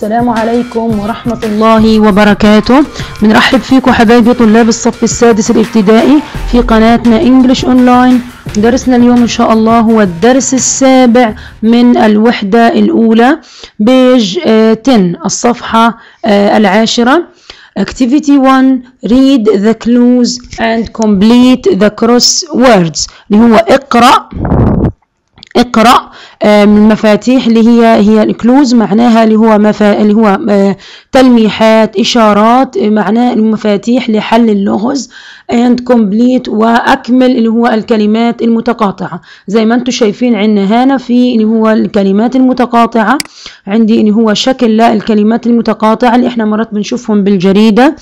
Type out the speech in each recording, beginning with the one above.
السلام عليكم ورحمة الله وبركاته. بنرحب فيكم حبايبي طلاب الصف السادس الابتدائي في قناتنا English Online درسنا اليوم إن شاء الله هو الدرس السابع من الوحدة الأولى page 10 الصفحة العاشرة. Activity 1 Read the clues and complete the crosswords اللي هو اقرأ. اقرأ من المفاتيح اللي هي هي الكلوز معناها اللي هو مفا... اللي هو تلميحات إشارات معناه المفاتيح لحل اللغز and complete وأكمل اللي هو الكلمات المتقاطعة. زي ما أنتم شايفين عندنا هنا في اللي هو الكلمات المتقاطعة عندي اللي هو شكل الكلمات المتقاطعة اللي إحنا مرات بنشوفهم بالجريدة.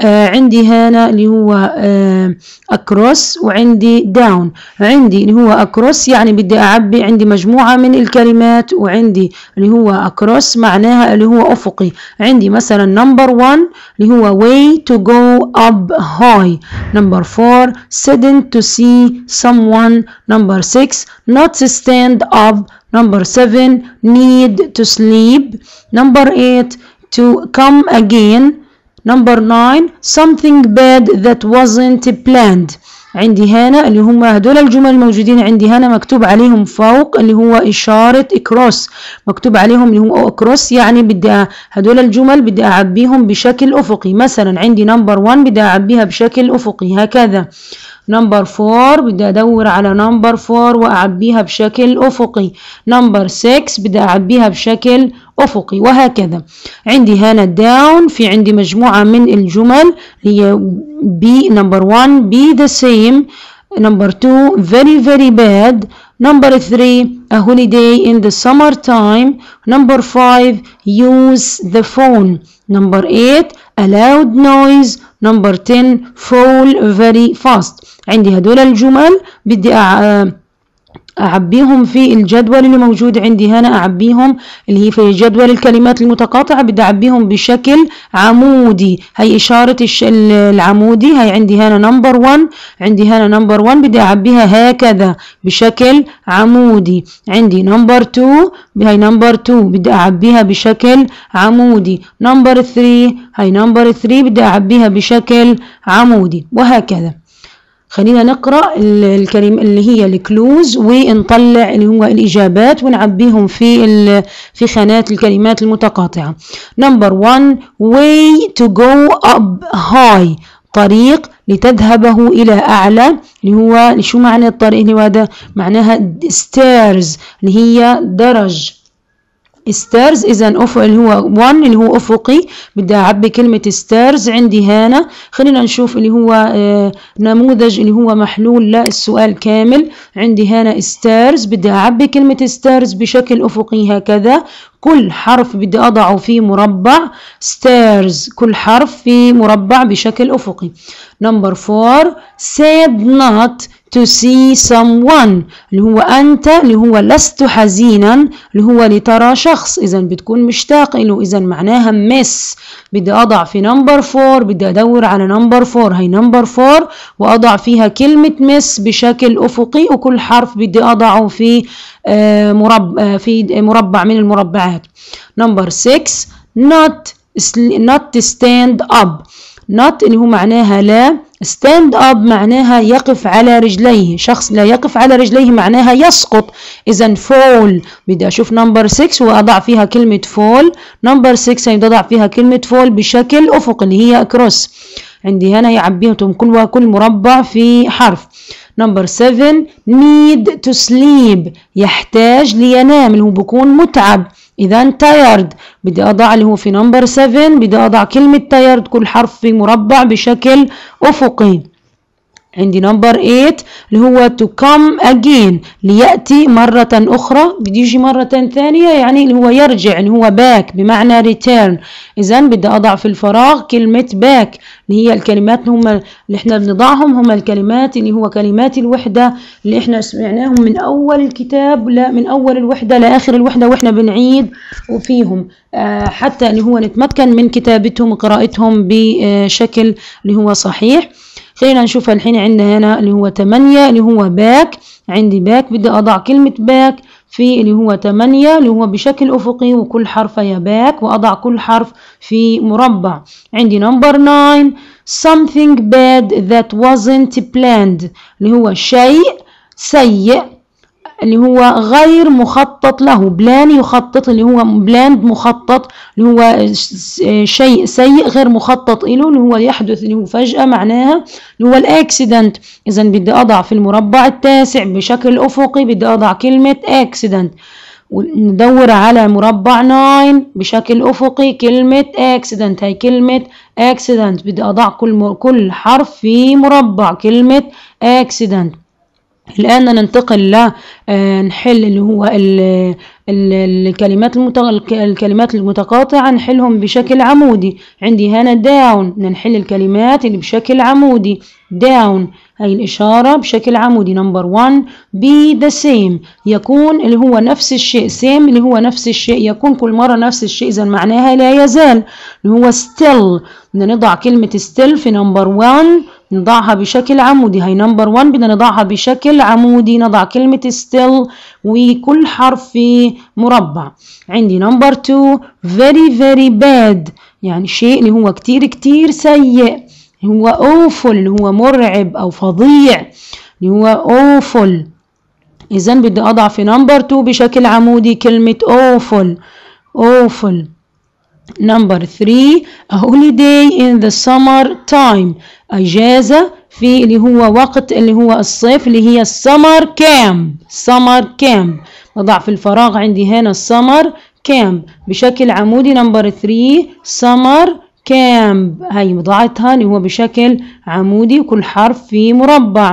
آه عندي هنا اللي هو آه across وعندي down عندي اللي هو across يعني بدي أعبي عندي مجموعة من الكلمات وعندي اللي هو across معناها اللي هو أفقي. عندي مثلا number 1 اللي هو way to go up high. Number 4 sad not to see someone. Number 6 not stand up. Number 7 need to sleep. Number 8 to come again. Number 9 something bad that wasn't planned. عندي هنا اللي هم هدول الجمل الموجودين عندي هنا مكتوب عليهم فوق اللي هو إشارة across مكتوب عليهم اللي هو across يعني بدي هدول الجمل بدي أعبيهم بشكل أفقي. مثلا عندي number 1 بدي أعبيها بشكل أفقي. هكذا. number 4 بدي أدور على number 4 وأعبيها بشكل أفقي. number 6 بدي أعبيها بشكل أفقي وهكذا. عندي هنا down في عندي مجموعة من الجمل هي بي number 1 be the same number 2 very very bad. number 3 a holiday in the summer time number 5 use the phone number 8 a loud noise number 10 fall very fast عندي هدول الجمل بدي أعبيهم في الجدول اللي موجود عندي هنا أعبيهم اللي هي في جدول الكلمات المتقاطعة بدي أعبيهم بشكل عمودي. هي إشارة العمودي هي عندي هنا number 1 عندي هنا number 1 بدي أعبيها هكذا بشكل عمودي. عندي number 2 هي number 2 بدي أعبيها بشكل عمودي. number 3 هي number 3 بدي أعبيها بشكل عمودي وهكذا. خلينا نقرأ الكلمة اللي هي ال clues ونطلع اللي هو الإجابات ونعبيهم في في خانات الكلمات المتقاطعة. number 1 way to go up high طريق لتذهبه إلى أعلى اللي هو شو معنى الطريق؟ اللي هو هذا معناها stairs اللي هي درج. stairs اذا أفق اللي هو 1 اللي هو أفقي. بدي أعبي كلمة stairs عندي هنا. خلينا نشوف اللي هو آه نموذج اللي هو محلول للسؤال كامل. عندي هنا stairs بدي أعبي كلمة stairs بشكل أفقي هكذا. كل حرف بدي أضعه في مربع stairs. كل حرف في مربع بشكل أفقي. Number four sad not to see someone. اللي هو أنت اللي هو لست حزينا اللي هو لترى شخص. إذا بتكون مشتاق له إذا معناها miss. بدي أضع في number four بدي أدور على number four. هي number four وأضع فيها كلمة miss بشكل أفقي. وكل حرف بدي أضعه في مربع في مربع من المربعات. نمبر 6 not not stand up. Not اللي هو معناها لا. Stand up معناها يقف على رجليه. شخص لا يقف على رجليه معناها يسقط. اذا fall. بدي أشوف number 6 وأضع فيها كلمة fall. number 6 بدي اضع فيها كلمة fall بشكل افقي اللي هي across عندي هنا يعبيهم كل كل مربع في حرف. number 7 need to sleep. يحتاج لينام. اللي هو بكون متعب. إذا tired بدي أضع اللي هو في number 7 بدي أضع كلمة tired كل حرف في مربع بشكل أفقي. عندي number 8 اللي هو to come again ليأتي مرة أخرى بدي يجي مرة ثانية يعني اللي هو يرجع اللي هو back بمعنى return. إذا بدي أضع في الفراغ كلمة back اللي هي الكلمات هم اللي إحنا بنضعهم هم الكلمات اللي هو كلمات الوحدة اللي إحنا سمعناهم من أول الكتاب لا من أول الوحدة لآخر الوحدة وإحنا بنعيد وفيهم آه حتى اللي هو نتمكن من كتابتهم وقراءتهم بشكل اللي هو صحيح. خلينا نشوف الحين عندنا هنا اللي هو 8 اللي هو back. عندي back بدي أضع كلمة back في اللي هو 8 اللي هو بشكل أفقي وكل حرف back وأضع كل حرف في مربع. عندي number 9 something bad that wasn't planned اللي هو شيء سيء اللي هو غير مخطط له. plan يخطط اللي هو planned مخطط اللي هو شيء سيء غير مخطط له اللي هو يحدث اللي هو فجأة معناها اللي هو الأكسيدنت. إذا بدي أضع في المربع التاسع بشكل أفقي بدي أضع كلمة أكسيدنت. وندور على مربع 9 بشكل أفقي كلمة accident هي كلمة accident بدي أضع كل كل حرف في مربع كلمة accident الآن ننتقل ل نحل اللي هو ال ال الكلمات الكلمات المتقاطعة نحلهم بشكل عمودي. عندي هنا down نحل الكلمات اللي بشكل عمودي. down هاي الإشارة بشكل عمودي. number 1 be the same. يكون اللي هو نفس الشيء same اللي هو نفس الشيء. يكون كل مرة نفس الشيء إذا معناها لا يزال. اللي هو still. بدنا نضع كلمة still في number 1 نضعها بشكل عمودي. هاي number 1 بدنا نضعها بشكل عمودي نضع كلمة still وكل حرف في مربع. عندي number 2 very very bad. يعني شيء اللي هو كتير كتير سيء. هو awful اللي هو مرعب أو فظيع. اللي هو awful. إذا بدي أضع في number 2 بشكل عمودي كلمة awful. awful. number 3 a holiday in the summer time. أجازة في اللي هو وقت اللي هو الصيف اللي هي ال summer camp summer camp نضع في الفراغ عندي هنا ال summer camp بشكل عمودي number 3 summer camp هاي وضعتها اللي هو بشكل عمودي وكل حرف في مربع.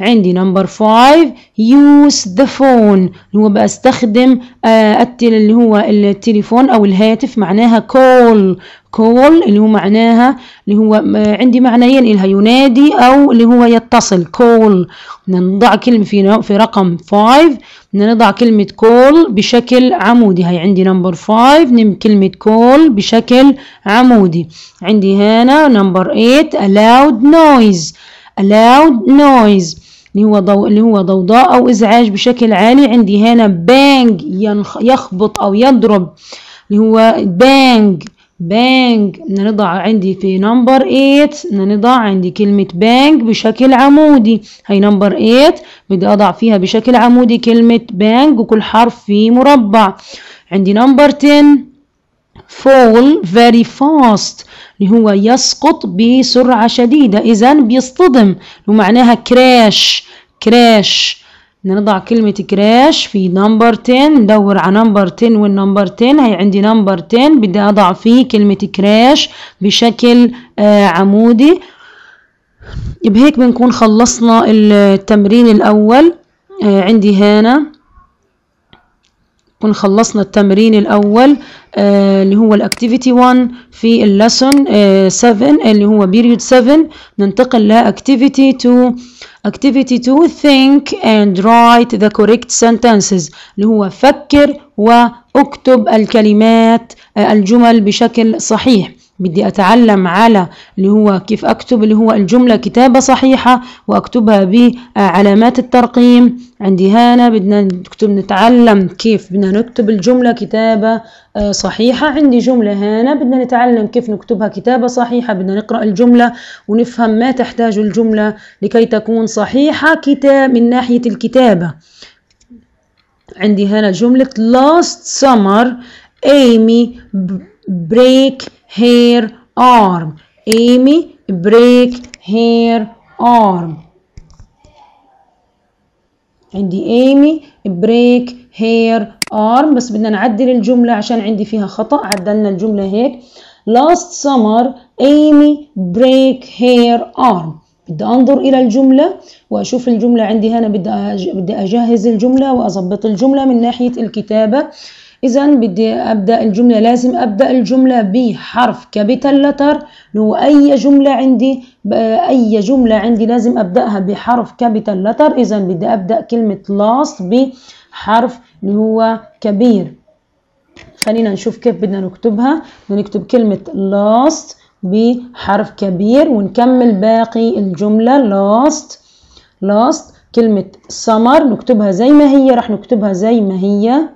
عندي number 5 use the phone. اللي هو بستخدم آه اللي هو التليفون أو الهاتف معناها call. call اللي هو معناها اللي هو عندي معنيين إلها ينادي أو اللي هو يتصل call. نضع كلمة في في رقم 5 نضع كلمة call بشكل عمودي. هاي عندي نمبر 5 نم كلمة call بشكل عمودي. عندي هنا number 8 a loud noise a loud noise. اللي هو ضوء اللي هو ضوضاء أو إزعاج بشكل عالي. عندي هنا bang يخبط أو يضرب. اللي هو bang bang نضع عندي في number 8 نضع عندي كلمة bang بشكل عمودي. هي number 8 بدي أضع فيها بشكل عمودي كلمة bang وكل حرف في مربع. عندي number 10 fall very fast اللي هو يسقط بسرعة شديدة. إذا بيصطدم. ومعناها crash crash نضع كلمة crash في number 10 ندور على number 10 وال number 10 هي عندي number 10 بدي أضع فيه كلمة crash بشكل آه عمودي. بهيك بنكون خلصنا التمرين الأول. آه عندي هنا نكون خلصنا التمرين الأول آه اللي هو ال activity 1 في ال lesson آه 7 اللي هو period 7 ننتقل ل activity 2 Activity 2 Think and write the correct sentences اللي هو فكر وأكتب الكلمات الجمل بشكل صحيح. بدي أتعلم على اللي هو كيف أكتب اللي هو الجملة كتابة صحيحة وأكتبها بعلامات الترقيم. عندي هنا بدنا نكتب نتعلم كيف بدنا نكتب الجملة كتابة صحيحة. عندي جملة هنا بدنا نتعلم كيف نكتبها كتابة صحيحة. بدنا نقرأ الجملة ونفهم ما تحتاج الجملة لكي تكون صحيحة كتاب من ناحية الكتابة. عندي هنا جملة last summer Amy break her arm. Amy break her arm. عندي Amy break her arm. بس بدنا نعدل الجملة عشان عندي فيها خطأ. عدلنا الجملة هيك. Last summer Amy break her arm. بدي أنظر إلى الجملة وأشوف الجملة عندي هنا. بدي بدي أجهز الجملة وأظبط الجملة من ناحية الكتابة. اذا بدي أبدأ الجملة. لازم أبدأ الجملة بحرف capital letter لو أي جملة عندي أي جملة عندي لازم أبدأها بحرف capital letter اذا بدي أبدأ كلمة last بحرف اللي هو كبير. خلينا نشوف كيف بدنا نكتبها. بدنا نكتب كلمة last بحرف كبير ونكمل باقي الجملة. last last كلمة summer. نكتبها زي ما هي. راح نكتبها زي ما هي.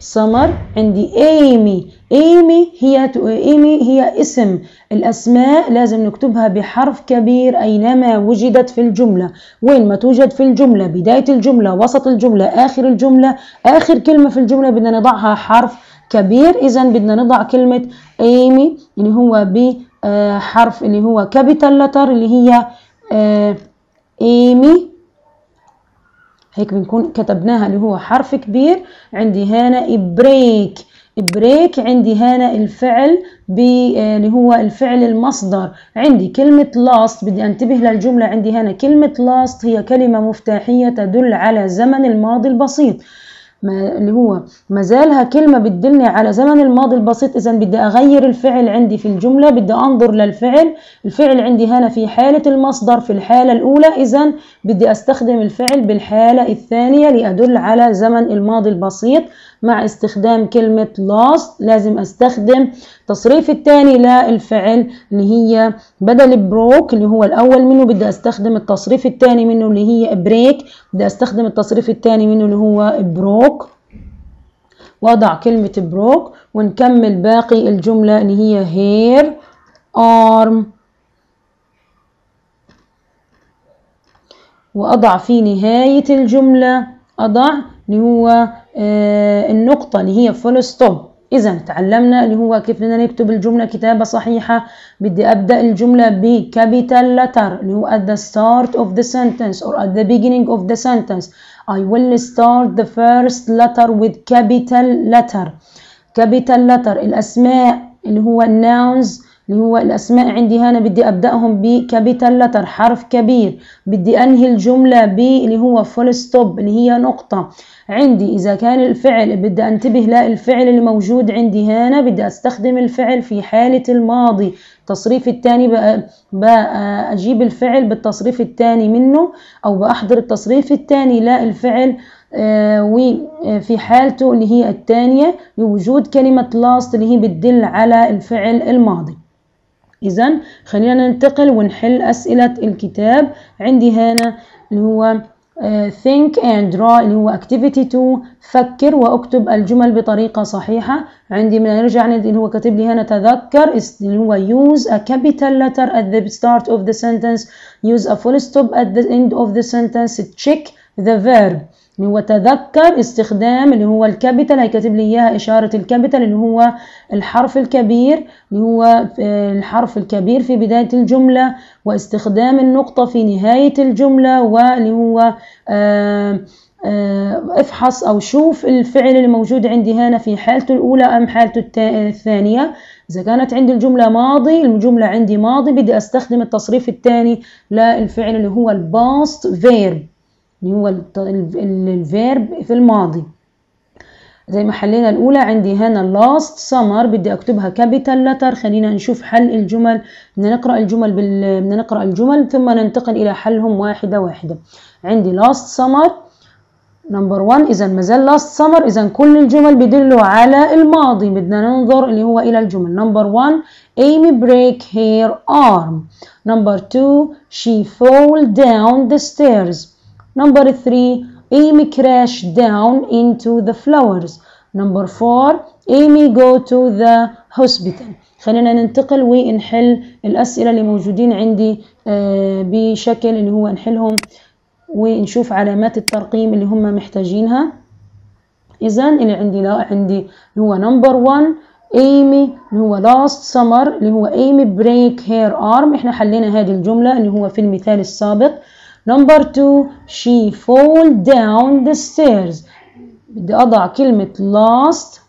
سمر عندي ايمي ايمي هي ايمي هي اسم. الأسماء لازم نكتبها بحرف كبير أينما وجدت في الجملة. وين ما توجد في الجملة بداية الجملة وسط الجملة آخر الجملة آخر كلمة في الجملة بدنا نضعها حرف كبير. اذا بدنا نضع كلمة ايمي اللي هو بحرف اللي هو capital letter اللي هي ايمي هيك بنكون كتبناها اللي هو حرف كبير عندي هنا break break عندي هنا الفعل اللي هو الفعل المصدر. عندي كلمة last بدي أنتبه للجملة عندي هنا كلمة last هي كلمة مفتاحية تدل على زمن الماضي البسيط. ما اللي هو ما زالها كلمة بتدلني على زمن الماضي البسيط. إذا بدي أغير الفعل عندي في الجملة بدي أنظر للفعل. الفعل عندي هنا في حالة المصدر في الحالة الأولى. إذا بدي أستخدم الفعل بالحالة الثانية لأدل على زمن الماضي البسيط. مع استخدام كلمة lost لازم أستخدم التصريف الثاني للفعل اللي هي بدل broke اللي هو الأول منه بدي أستخدم التصريف الثاني منه اللي هي break بدي أستخدم التصريف الثاني منه اللي هو broke. وضع كلمة broke ونكمل باقي الجملة اللي هي her arm. وأضع في نهاية الجملة أضع اللي هو آه النقطة اللي هي full stop إذا تعلمنا اللي هو كيف بدنا نكتب الجملة كتابة صحيحة بدي أبدأ الجملة ب capital letter اللي هو at the start of the sentence or at the beginning of the sentence I will start the first letter with capital letter capital letter الأسماء اللي هو nouns اللي هو الأسماء عندي هنا بدي أبدأهم ب capital letter حرف كبير. بدي أنهي الجملة ب اللي هو full stop اللي هي نقطة. عندي إذا كان الفعل بدي أنتبه للفعل اللي موجود عندي هنا بدي أستخدم الفعل في حالة الماضي. التصريف الثاني بقى أجيب الفعل بالتصريف الثاني منه أو بأحضر التصريف الثاني للفعل آه وفي حالته اللي هي الثانية لوجود كلمة لاست اللي هي بتدل على الفعل الماضي. إذا خلينا ننتقل ونحل أسئلة الكتاب عندي هنا اللي هو uh, think and draw اللي هو activity 2 فكر واكتب الجمل بطريقة صحيحة عندي من نرجع اللي هو كاتب لي هنا تذكر اللي هو use a capital letter at the start of the sentence use a full stop at the end of the sentence check the verb هو تذكر استخدام اللي هو ال capital هيكتب لي إياها إشارة ال capital اللي هو الحرف الكبير اللي هو الحرف الكبير في بداية الجملة واستخدام النقطة في نهاية الجملة واللي هو آآ آآ افحص أو شوف الفعل اللي موجود عندي هنا في حالته الأولى أم حالته الثانية. إذا كانت عندي الجملة ماضي الجملة عندي ماضي بدي أستخدم التصريف الثاني للفعل اللي هو ال past verb اللي هو ال verb في الماضي. زي ما حلينا الأولى عندي هنا last summer بدي أكتبها capital letter. خلينا نشوف حل الجمل. بدنا نقرأ الجمل بال... بدنا نقرأ الجمل ثم ننتقل إلى حلهم واحدة واحدة. عندي last summer number 1 إذا ما زال last summer. إذا كل الجمل بدلوا على الماضي. بدنا ننظر اللي هو إلى الجمل. number 1 Amy break her arm. نمبر 2 she fall down the stairs. Number three, Amy crashed down into the flowers. Number four, Amy go to the hospital. خلينا ننتقل ونحل الأسئلة اللي موجودين عندي بشكل اللي هو نحلهم ونشوف علامات الترقيم اللي هم محتاجينها إذا اللي عندي لا عندي اللي هو number one ايمي اللي هو last summer اللي هو ايمي break her arm إحنا حلينا هذه الجملة اللي هو في المثال السابق Number two, she fall down the stairs. بدي أضع كلمة last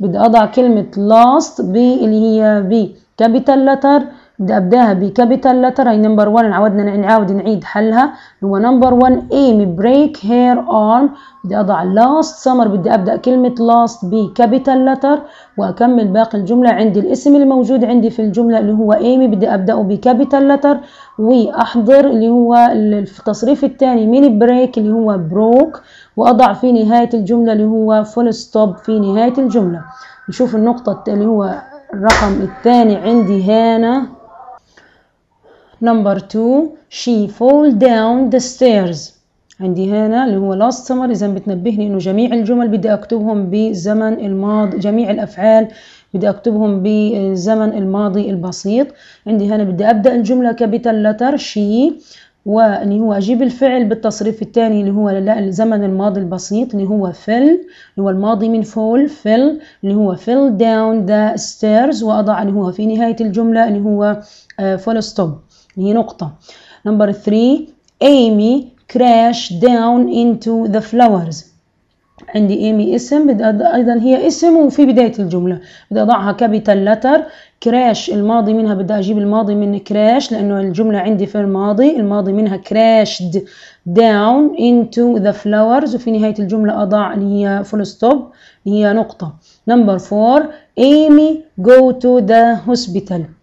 بدي أضع كلمة last ب اللي هي ب capital letter بدي أبداها ب capital letter هي number 1 عودنا نعاود نعيد حلها. هو number 1 ايمي break her arm بدي أضع last summer بدي أبدأ كلمة last ب capital letter وأكمل باقي الجملة عندي الاسم اللي موجود عندي في الجملة اللي هو ايمي بدي أبدأه ب capital letter وأحضر اللي هو التصريف الثاني من break اللي هو broke وأضع في نهاية الجملة اللي هو full stop في نهاية الجملة. نشوف النقطة اللي هو الرقم الثاني عندي هنا. Number two she fall down the stairs. عندي هنا اللي هو last summer إذا بتنبهني إنه جميع الجمل بدي أكتبهم بزمن الماضي جميع الأفعال بدي أكتبهم بزمن الماضي البسيط. عندي هنا بدي أبدأ الجملة capital letter she واللي هو أجيب الفعل بالتصريف الثاني اللي هو الزمن الماضي البسيط اللي هو fell اللي هو الماضي من fall fell اللي هو fell down the stairs وأضع اللي هو في نهاية الجملة اللي هو full stop. اللي هي نقطة. Number three Amy crash down into the flowers. عندي ايمي اسم أيضا هي اسم وفي بداية الجملة. بدي أضعها capital letter crash الماضي منها بدي أجيب الماضي من crash لأنه الجملة عندي في الماضي. الماضي منها crashed down into the flowers. وفي نهاية الجملة أضع اللي هي full stop اللي هي نقطة. number 4 ايمي go to the hospital.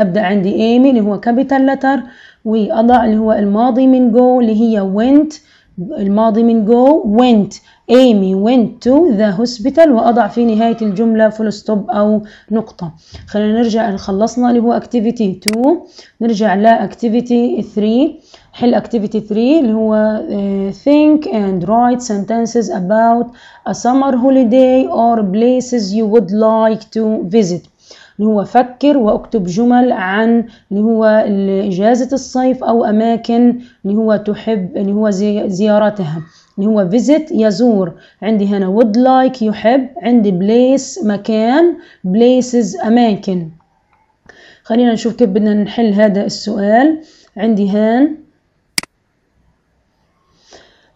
ابدا عندي ايمي اللي هو كابيتال لتر واضع اللي هو الماضي من go اللي هي went الماضي من go went Amy went to the hospital وأضع في نهاية الجملة full stop أو نقطة خلينا نرجع خلصنا اللي هو activity 2 نرجع ل activity 3 حل activity 3 اللي هو uh, think and write sentences about a summer holiday or places you would like to visit اللي هو فكر وأكتب جمل عن اللي هو إجازة الصيف أو أماكن اللي هو تحب اللي هو زيارتها. اللي هو visit يزور. عندي هنا would like يحب. عندي place مكان. places أماكن. خلينا نشوف كيف بدنا نحل هذا السؤال. عندي هان.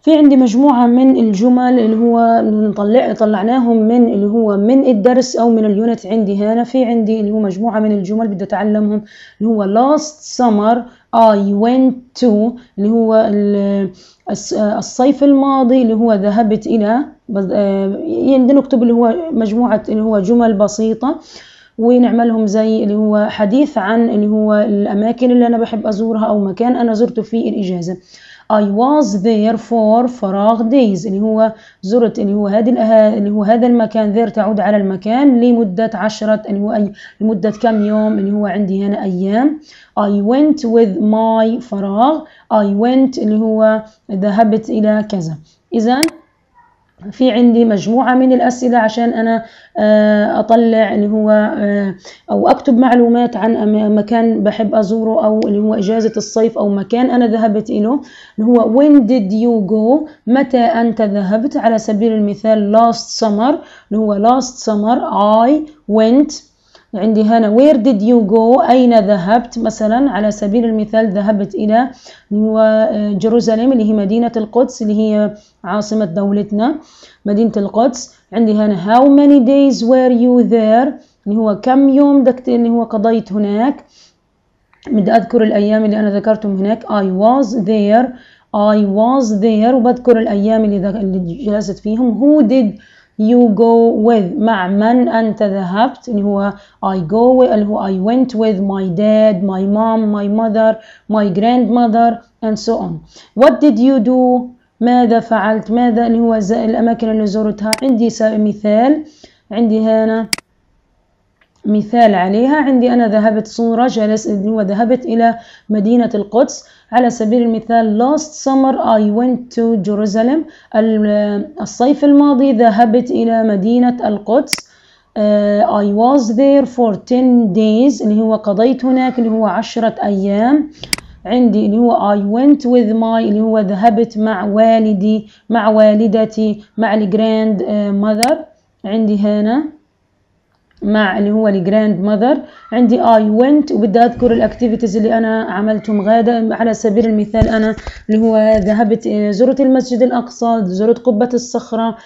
في عندي مجموعة من الجمل اللي هو نطلع طلعناهم من اللي هو من الدرس أو من اليونت عندي هنا في عندي اللي هو مجموعة من الجمل بدي أتعلمهم اللي هو last summer I went to اللي هو الصيف الماضي اللي هو ذهبت إلى يعني نكتب اللي هو مجموعة اللي هو جمل بسيطة ونعملهم زي اللي هو حديث عن اللي هو الأماكن اللي أنا بحب أزورها أو مكان أنا زرته في الإجازة I was there for فراغ days. اللي هو زرت اللي هو هذه اللي هو هذا المكان. There تعود على المكان لمدة عشرة اللي هو أي لمدة كم يوم؟ اللي هو عندي هنا أيام. I went with my فراغ. I went اللي هو ذهبت إلى كذا. إذا في عندي مجموعة من الأسئلة عشان أنا أطلع اللي هو أو أكتب معلومات عن مكان بحب أزوره أو اللي هو إجازة الصيف أو مكان أنا ذهبت إله اللي هو when did you go متى أنت ذهبت؟ على سبيل المثال last summer اللي هو last summer I went عندي هنا where did you go? أين ذهبت? مثلا على سبيل المثال ذهبت إلى هو جيروزاليم اللي هي مدينة القدس اللي هي عاصمة دولتنا مدينة القدس. عندي هنا how many days were you there? اللي هو كم يوم دكت اللي هو قضيت هناك. بدي أذكر الأيام اللي أنا ذكرتهم هناك. I was there. I was there. وبذكر الأيام اللي, اللي جلست فيهم. Who did you go with مع من أنت ذهبت اللي هو I go with اللي هو I went with my dad my mom my mother my grandmother and so on what did you do ماذا فعلت ماذا اللي هو الأماكن اللي زرتها عندي مثال عندي هنا مثال عليها. عندي أنا ذهبت صورة جلس اللي هو ذهبت إلى مدينة القدس. على سبيل المثال last summer I went to Jerusalem. الصيف الماضي ذهبت إلى مدينة القدس. uh, I was there for 10 days اللي هو قضيت هناك اللي هو عشرة أيام. عندي اللي هو I went with my اللي هو ذهبت مع والدي مع والدتي مع ال grandmother عندي هنا. مع اللي هو ال grandmother عندي I went وبدي أذكر ال activities اللي أنا عملتهم غادة. على سبيل المثال أنا اللي هو ذهبت زرت المسجد الأقصى زرت قبة الصخرة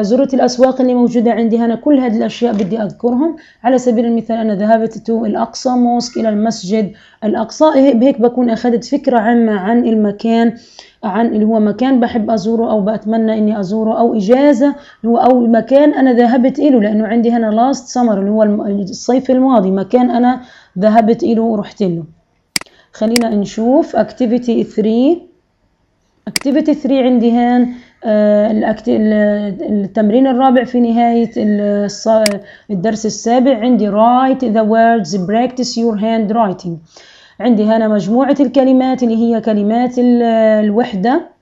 زرت الأسواق اللي موجودة عندي. هنا كل هذه الأشياء بدي أذكرهم. على سبيل المثال أنا ذهبت to الأقصى mosque إلى المسجد الأقصى. بهيك بكون أخذت فكرة عامة عن المكان. عن اللي هو مكان بحب أزوره أو بأتمنى إني أزوره أو إجازة اللي هو أو مكان أنا ذهبت إله لأنه عندي هنا last summer اللي هو الصيف الماضي مكان أنا ذهبت إله ورحت له. خلينا نشوف activity 3 activity 3 عندي هان التمرين الرابع في نهاية الدرس السابع عندي write the words practice your handwriting عندي هنا مجموعة الكلمات اللي هي كلمات الوحدة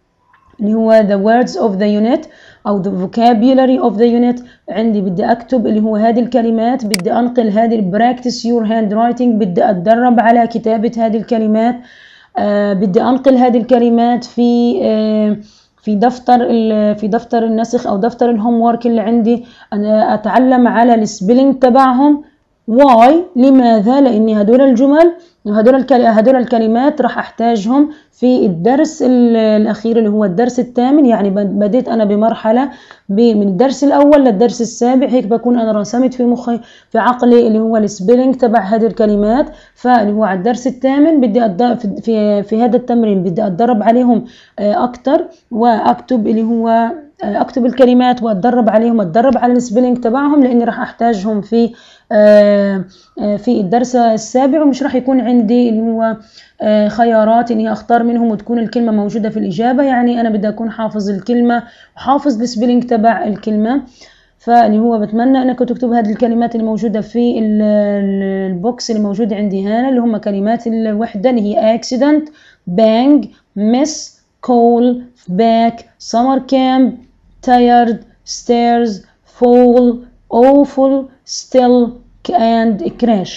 اللي هو the words of the unit أو the vocabulary of the unit. عندي بدي أكتب اللي هو هذه الكلمات بدي أنقل هذه practice your handwriting بدي أتدرب على كتابة هذه الكلمات. آه بدي أنقل هذه الكلمات في آه في دفتر في دفتر النسخ أو دفتر ال homework اللي عندي. أنا أتعلم على ال spelling تبعهم. why لماذا؟ لاني هدول الجمل وهدول هدول الكلمات راح أحتاجهم في الدرس الأخير اللي هو الدرس الثامن. يعني بديت أنا بمرحلة من الدرس الأول للدرس السابع. هيك بكون أنا رسمت في مخي في عقلي اللي هو ال spelling تبع هذه الكلمات. فاللي هو على الدرس الثامن بدي في في هذا التمرين بدي أتدرب عليهم أكثر وأكتب اللي هو أكتب الكلمات وأتدرب عليهم أتدرب على ال spelling تبعهم لأني راح أحتاجهم في في الدرس السابع ومش راح يكون عندي اللي هو خيارات إني أختار منهم وتكون الكلمة موجودة في الإجابة. يعني أنا بدي أكون حافظ الكلمة وحافظ ال spelling تبع الكلمة. فاللي هو بتمنى انكم تكتبوا هذه الكلمات اللي موجودة في ال box اللي موجود عندي هنا اللي هم كلمات الوحدة اللي هي accident bang miss call back summer camp tired stairs fall awful still and crash.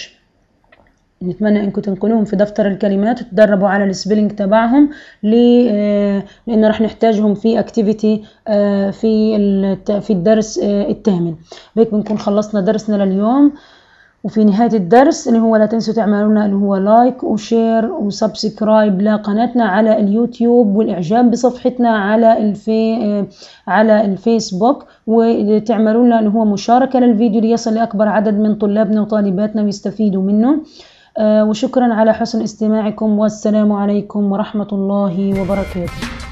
نتمنى إنكم تنقلوهم في دفتر الكلمات وتدربوا على ال spelling تبعهم لأن راح نحتاجهم في activity في في الدرس الثامن بهيك بنكون خلصنا درسنا لليوم. وفي نهاية الدرس اللي هو لا تنسوا تعملونا اللي هو like و share و subscribe لقناتنا على اليوتيوب والإعجاب بصفحتنا على الفي على الفيسبوك وتعملونا اللي هو مشاركة للفيديو ليصل لأكبر عدد من طلابنا وطالباتنا ويستفيدوا منه. وشكرا على حسن استماعكم والسلام عليكم ورحمة الله وبركاته.